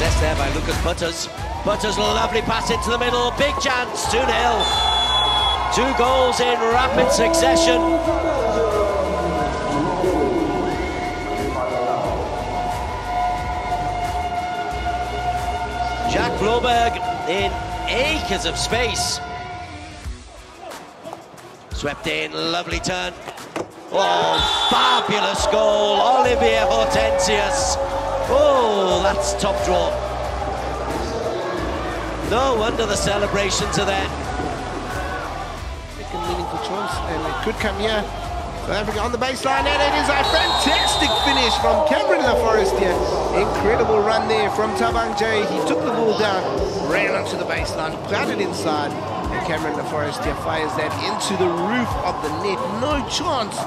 there by Lucas Butters. Butters, lovely pass into the middle. Big chance, 2 0. Two goals in rapid succession. Jack Floberg in acres of space. Swept in, lovely turn. Oh, fabulous goal, Olivier Hortensius. Oh, that's top draw. No wonder the celebrations are there. Second meaningful chance, and it could come here. South Africa on the baseline, and it is a fantastic finish from Cameron Forestier. Incredible run there from Tabang J. He took the ball down, ran onto the baseline, it inside, and Cameron Forestier fires that into the roof of the net. No chance